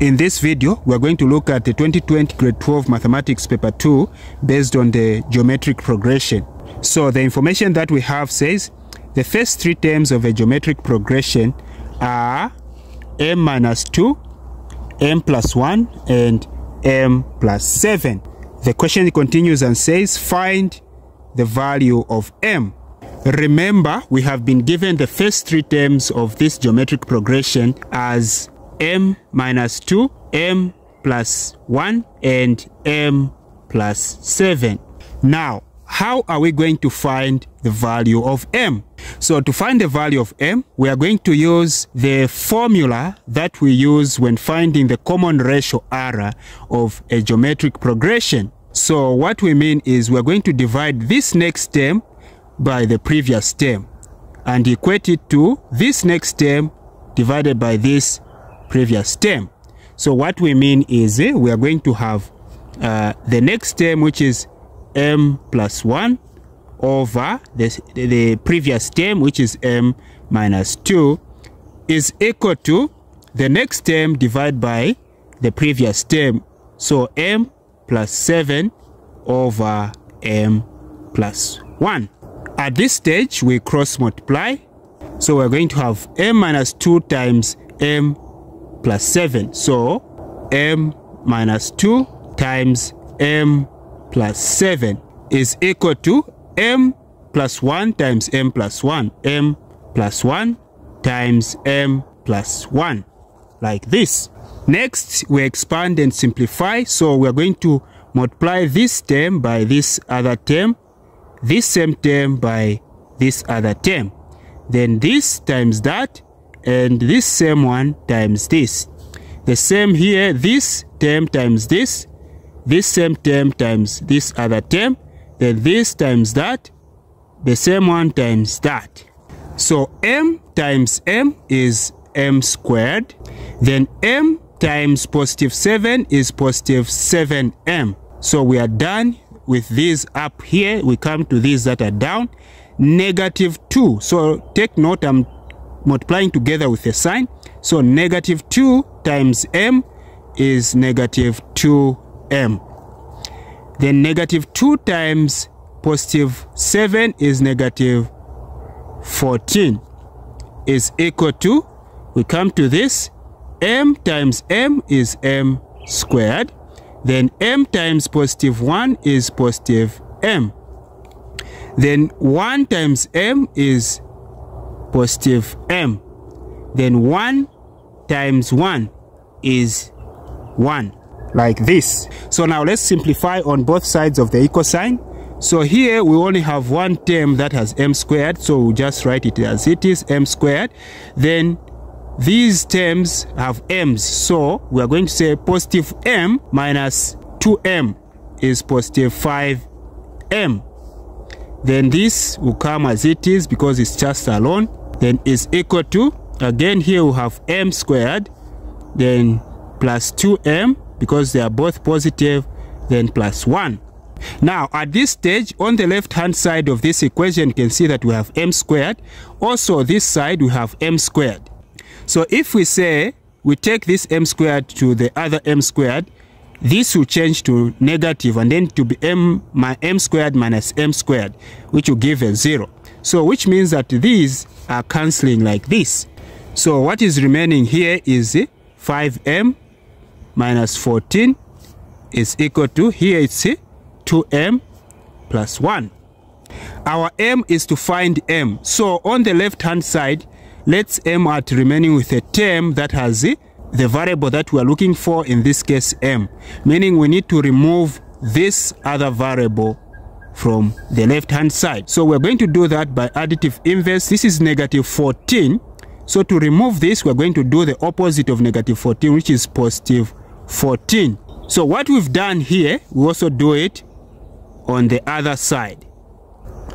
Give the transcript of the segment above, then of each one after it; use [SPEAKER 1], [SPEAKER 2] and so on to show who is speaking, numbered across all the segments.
[SPEAKER 1] In this video, we are going to look at the 2020 grade 12 mathematics paper 2 based on the geometric progression. So the information that we have says the first three terms of a geometric progression are m minus 2, m plus 1 and m plus 7. The question continues and says find the value of m. Remember, we have been given the first three terms of this geometric progression as m minus 2, m plus 1, and m plus 7. Now, how are we going to find the value of m? So to find the value of m, we are going to use the formula that we use when finding the common ratio error of a geometric progression. So what we mean is we're going to divide this next term by the previous term and equate it to this next term divided by this previous term. So what we mean is eh, we are going to have uh, the next term which is m plus 1 over the, the previous term which is m minus 2 is equal to the next term divided by the previous term. So m plus 7 over m plus 1. At this stage, we cross multiply. So we're going to have m minus 2 times m plus 7. So m minus 2 times m plus 7 is equal to m plus 1 times m plus 1. m plus 1 times m plus 1 like this. Next, we expand and simplify. So we're going to multiply this term by this other term, this same term by this other term. Then this times that, and this same one times this. The same here, this term times this, this same term times this other term, then this times that, the same one times that. So m times m is m squared, then m times positive 7 is positive 7m. So we are done with these up here. We come to these that are down. Negative 2. So take note, I'm multiplying together with a sign. So negative 2 times m is negative 2m. Then negative 2 times positive 7 is negative 14 is equal to, we come to this, m times m is m squared. Then m times positive 1 is positive m. Then 1 times m is positive m. Then 1 times 1 is 1 like this. So now let's simplify on both sides of the equal sign. So here we only have one term that has m squared, so we'll just write it as it is, m squared. Then these terms have m's, so we are going to say positive m minus 2m is positive 5m. Then this will come as it is because it's just alone. Then is equal to, again here we have m squared, then plus 2m because they are both positive, then plus 1. Now, at this stage, on the left-hand side of this equation, you can see that we have m squared. Also, this side, we have m squared. So if we say we take this m squared to the other m squared, this will change to negative and then to be m, my m squared minus m squared, which will give a 0. So which means that these are cancelling like this. So what is remaining here is 5m minus 14 is equal to, here it's 2m plus 1. Our aim is to find m. So on the left hand side, let's aim at remaining with a term that has the variable that we are looking for, in this case m. Meaning we need to remove this other variable from the left hand side. So we're going to do that by additive inverse. This is negative 14. So to remove this, we're going to do the opposite of negative 14, which is positive 14. So what we've done here, we also do it on the other side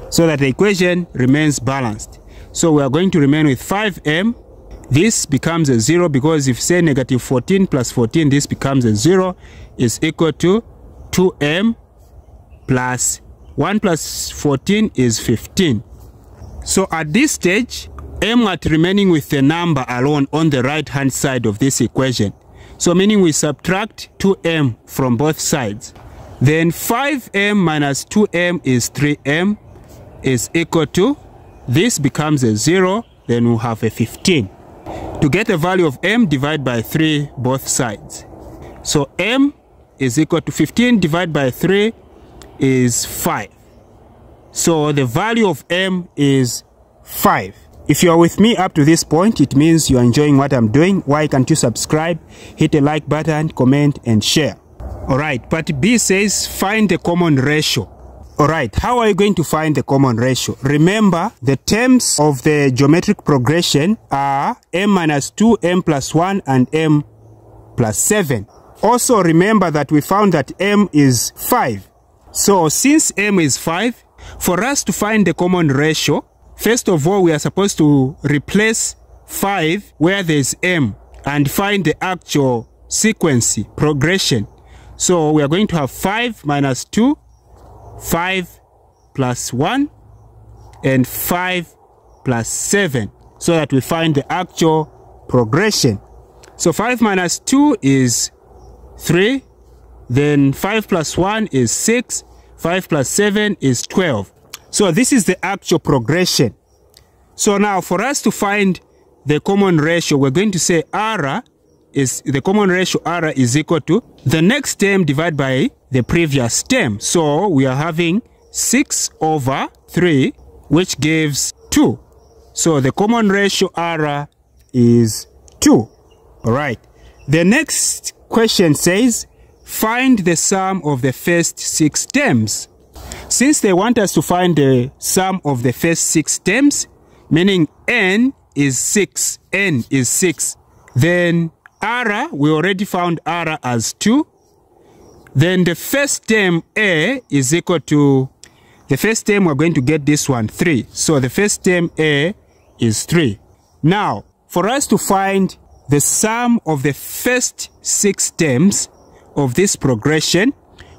[SPEAKER 1] so that the equation remains balanced. So we are going to remain with 5m. This becomes a 0 because if say negative 14 plus 14, this becomes a 0 is equal to 2m plus 1 plus 14 is 15. So at this stage, m at remaining with the number alone on the right hand side of this equation. So meaning we subtract 2m from both sides. Then 5m minus 2m is 3m is equal to, this becomes a 0, then we'll have a 15. To get the value of m, divide by 3 both sides. So m is equal to 15 divided by 3 is 5. So the value of m is 5. If you are with me up to this point, it means you are enjoying what I'm doing. Why can't you subscribe, hit a like button, comment, and share? Alright, part B says find the common ratio. Alright, how are you going to find the common ratio? Remember, the terms of the geometric progression are m minus 2, m plus 1, and m plus 7. Also remember that we found that m is 5. So since m is 5, for us to find the common ratio, First of all, we are supposed to replace 5 where there is m and find the actual sequence, progression. So we are going to have 5 minus 2, 5 plus 1, and 5 plus 7, so that we find the actual progression. So 5 minus 2 is 3, then 5 plus 1 is 6, 5 plus 7 is 12. So this is the actual progression. So now for us to find the common ratio, we're going to say R is the common ratio R is equal to the next term divided by the previous term. So we are having 6 over 3, which gives 2. So the common ratio R is 2. All right. The next question says, find the sum of the first six terms. Since they want us to find the sum of the first six terms, meaning n is 6, n is 6, then r, we already found r as 2. Then the first term a is equal to, the first term we're going to get this one, 3. So the first term a is 3. Now, for us to find the sum of the first six terms of this progression,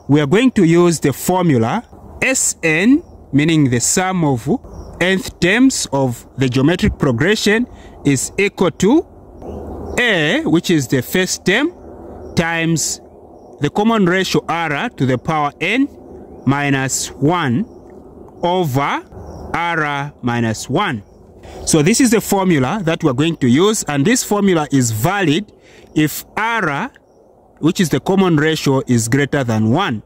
[SPEAKER 1] we are going to use the formula Sn, meaning the sum of nth terms of the geometric progression, is equal to A, which is the first term, times the common ratio R to the power n minus 1 over R minus 1. So this is the formula that we're going to use, and this formula is valid if R, which is the common ratio, is greater than 1.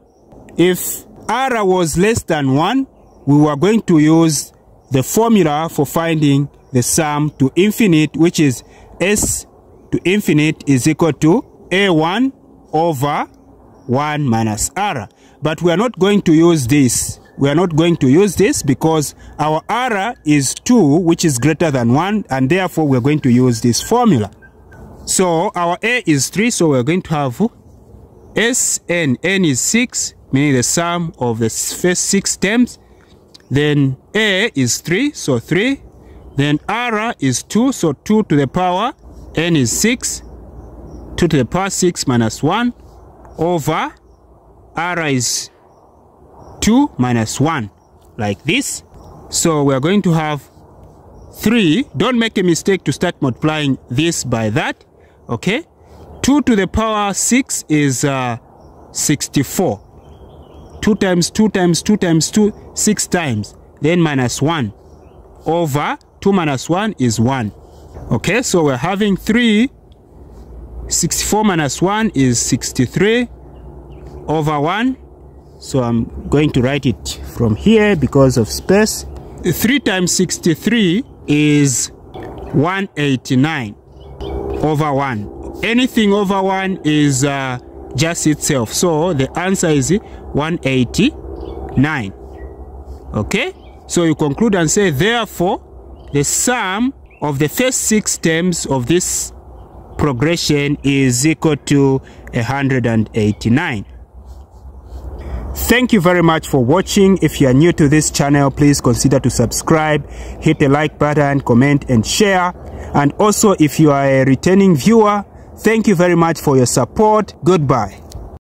[SPEAKER 1] If r was less than 1, we were going to use the formula for finding the sum to infinite, which is s to infinite is equal to a1 over 1 minus r. But we are not going to use this. We are not going to use this because our r is 2, which is greater than 1, and therefore we are going to use this formula. So our a is 3, so we are going to have s and n is 6, meaning the sum of the first six terms. Then A is 3, so 3. Then R is 2, so 2 to the power. N is 6. 2 to the power 6 minus 1 over R is 2 minus 1, like this. So we are going to have 3. Don't make a mistake to start multiplying this by that, okay? 2 to the power 6 is uh, 64. 2 times 2 times 2 times 2, 6 times. Then minus 1 over 2 minus 1 is 1. Okay, so we're having 3. 64 minus 1 is 63 over 1. So I'm going to write it from here because of space. 3 times 63 is 189 over 1. Anything over 1 is uh, just itself. So the answer is 189. Okay? So you conclude and say, therefore, the sum of the first six terms of this progression is equal to 189. Thank you very much for watching. If you are new to this channel, please consider to subscribe, hit the like button, comment and share. And also if you are a returning viewer, thank you very much for your support. Goodbye.